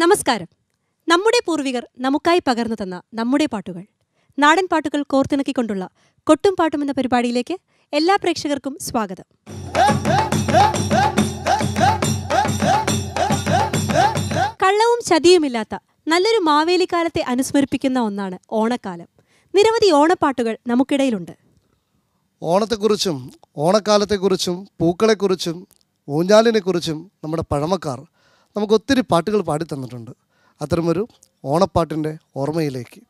നമസ്കാരം. നമ്മുടെ പൂർവികർ നമുക്കായി പകർന്നു തന്ന നമ്മുടെ പാട്ടുകൾ. നാടൻ പാട്ടുകൾ കോർത്തിണക്കിക്കൊണ്ടുള്ള കൊട്ടും പാട്ടും എന്ന പരിപാടിയിലേക്ക് എല്ലാ പ്രേക്ഷകർക്കും സ്വാഗതം. കള്ളവും ചതിയുമില്ലാത്ത നല്ലൊരു മാവേലിക്കാലത്തെ അനുസ്മരിപ്പിക്കുന്ന ഒന്നാണ് ഓണക്കാലം. നിരവധി ഓണപ്പാട്ടുകൾ നമുക്കിടയിലുണ്ട്. ഓണത്തെക്കുറിച്ചും ഓണക്കാലത്തെക്കുറിച്ചും പൂക്കളെക്കുറിച്ചും ഊഞ്ഞാലിനെക്കുറിച്ചും നമ്മുടെ പഴമക്കാർ നമുക്ക് ഒത്തിരി പാട്ടുകൾ പാടി തന്നിട്ടുണ്ട് അത്തരമൊരു ഓണപ്പാട്ടിന്റെ ഓർമ്മയിലേക്ക്.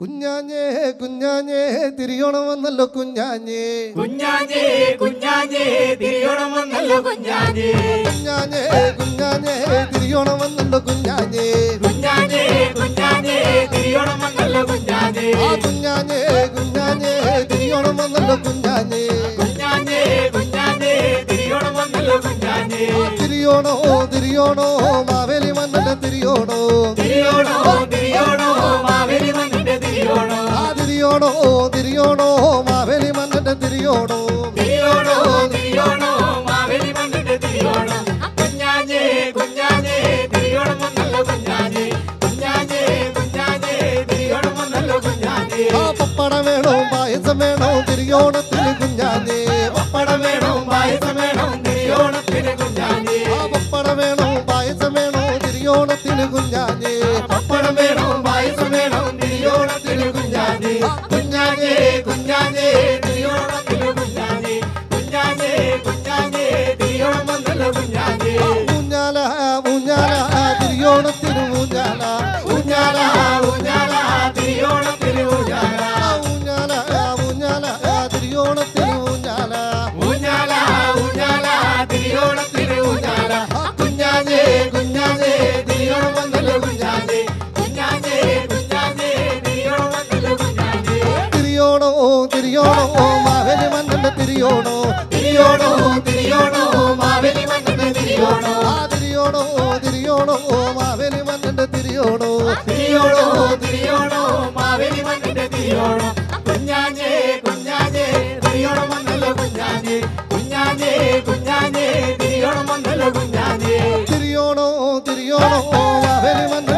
കുഞ്ഞാഞ്ഞേ കുഞ്ഞാഞ്ഞേ തിരിയോണം വന്നല്ലോ കുഞ്ഞാഞ്ഞേ. കുഞ്ഞാഞ്ഞേ കുഞ്ഞാഞ്ഞേ തിരിയോണം വന്നല്ലോ കുഞ്ഞാഞ്ഞേ. കുഞ്ഞാഞ്ഞേ കുഞ്ഞാഞ്ഞേ തിരിയോണം വന്നല്ലോ കുഞ്ഞാഞ്ഞേ. കുഞ്ഞാഞ്ഞേ കുഞ്ഞാഞ്ഞേ തിരിയോണം വന്നല്ലോ കുഞ്ഞാഞ്ഞേ. ആ കുഞ്ഞാഞ്ഞേ കുഞ്ഞാഞ്ഞേ തിരിയോണം വന്നല്ലോ കുഞ്ഞാഞ്ഞേ. തിരിയോണോ തിരിയോണോ മാവേലി മന്നന്റെ തിരിയോണോ? തിരിയോണോ തിരിയോണോ മാവേലി മണ്ണിന്റെ തിരിയോണോ? ആ തിരിയോണോ തിരിയോണോ മാവേലി മന്നന്റെ തിരിയോണോ? തിരിയോണോ തിരിയോണോ മാവേലി മണ്ണിന്റെ തിരിയോണോ? കുഞ്ഞാഞ്ഞേ കുഞ്ഞാഞ്ഞേ തിരിയോണം വന്നല്ലോ കുഞ്ഞാഞ്ഞേ. കുഞ്ഞാഞ്ഞേ കുഞ്ഞാഞ്ഞേ തിരിയോണം വന്നല്ലോ കുഞ്ഞാഞ്ഞേ. ആ പപ്പടം വേണോ പായസം വേണോ തിരിയോണത്തിന് കുഞ്ഞാഞ്ഞേ പപ്പടം തിരിയോണോ മാവേലി മന്നന്റെ തിരിയോണോ? തിരിയോണോ തിരിയോണോ മാവേലി മണ്ണിന്റെ തിരിയോണോ? ആ തിരിയോണോ തിരിയോണോ മാവേലി മന്നന്റെ തിരിയോണോ? തിരിയോണോ തിരിയോണോ മാവേലി മണ്ണിന്റെ തിരിയോണോ? കുഞ്ഞാഞ്ഞേ കുഞ്ഞാഞ്ഞേ തിരിയോണം വന്നല്ലോ കുഞ്ഞാഞ്ഞേ. കുഞ്ഞാഞ്ഞേ കുഞ്ഞാഞ്ഞേ തിരിയോണം വന്നല്ലോ കുഞ്ഞാഞ്ഞേ. തിരിയോണോ തിരിയോണോ മാവേലി മന്നന്റെ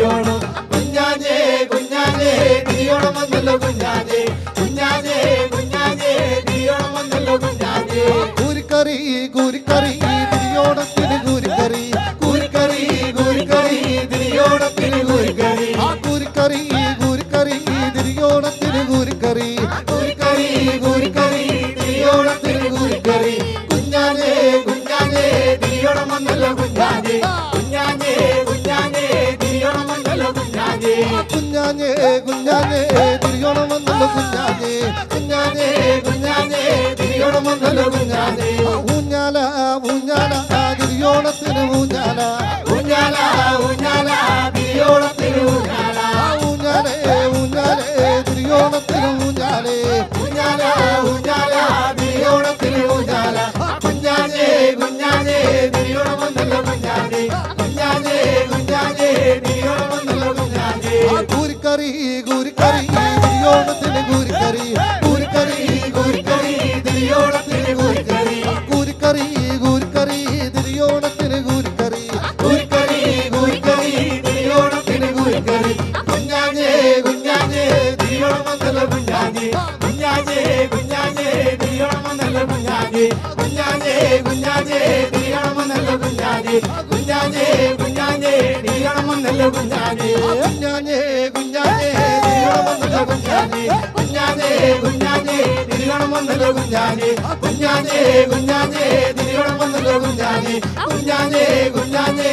തിരിയോണോ കുഞ്ഞാഞ്ഞേ കുഞ്ഞാഞ്ഞേ തിരിയോണം വന്നല്ലോ കുഞ്ഞാഞ്ഞേ. കുഞ്ഞാഞ്ഞേ കുഞ്ഞാഞ്ഞേ തിരിയോണം വന്നല്ലോ കുഞ്ഞാഞ്ഞേ. കൂരിക്കറി കൂരിക്കറി തിരിയോണത്തിന് കൂരിക്കറി. കൂരിക്കറി കൂരിക്കറി തിരിയോണത്തിന് കൂരിക്കറി. ആ കൂരിക്കറി കൂരിക്കറി തിരിയോണത്തിന് കൂരിക്കറി. കൂരിക്കറി കൂരിക്കറി തിരിയോണത്തിന് കൂരിക്കറി. കുഞ്ഞാഞ്ഞേ കുഞ്ഞാഞ്ഞേ തിരിയോണം വന്നല്ലോ കുഞ്ഞാഞ്ഞേ. കുഞ്ഞാഞ്ഞേ കുഞ്ഞാഞ്ഞേ തിരിയോണം വന്നല്ലോ കുഞ്ഞാഞ്ഞേ. കുഞ്ഞാഞ്ഞേ കുഞ്ഞാഞ്ഞേ തിരിയോണം വന്നല്ലോ കുഞ്ഞാഞ്ഞേ. ഊഞ്ഞാല ഊഞ്ഞാല തിരിയോണത്തിന് ഊഞ്ഞാല ആ കൂരിക്കറി കൂരിക്കറി തിരിയോണത്തിന് കൂരിക്കറി കൂരിക്കറി കൂരിക്കറി തിരിയോണത്തിന് കൂരിക്കറി കൂരിക്കറി കൂരിക്കറി തിരിയോണത്തിന് കൂരിക്കറി കൂരിക്കറി കൂരിക്കറി തിരിയോണത്തിന് കൂരിക്കറി കുഞ്ഞാഞ്ഞേ കുഞ്ഞാഞ്ഞേ തിരിയോണമെന്നല്ല കുഞ്ഞാഞ്ഞേ. കുഞ്ഞാഞ്ഞേ കുഞ്ഞാഞ്ഞേ തിരിയോണമെന്നല്ല കുഞ്ഞാഞ്ഞേ. കുഞ്ഞാഞ്ഞേ കുഞ്ഞാഞ്ഞേ തിരിയോണമെന്നല്ല കുഞ്ഞാഞ്ഞേ. കുഞ്ഞാഞ്ഞേ കുഞ്ഞാഞ്ഞേ തിരിയോണമെന്നല്ല കുഞ്ഞാഞ്ഞേ. കുഞ്ഞാഞ്ഞേ വന്നല്ലോ കുഞ്ഞാഞ്ഞേ കുഞ്ഞാഞ്ഞേ കുഞ്ഞാഞ്ഞേ തിരിയോണം കുഞ്ഞാഞ്ഞേ കുഞ്ഞാഞ്ഞേ കുഞ്ഞാഞ്ഞേ.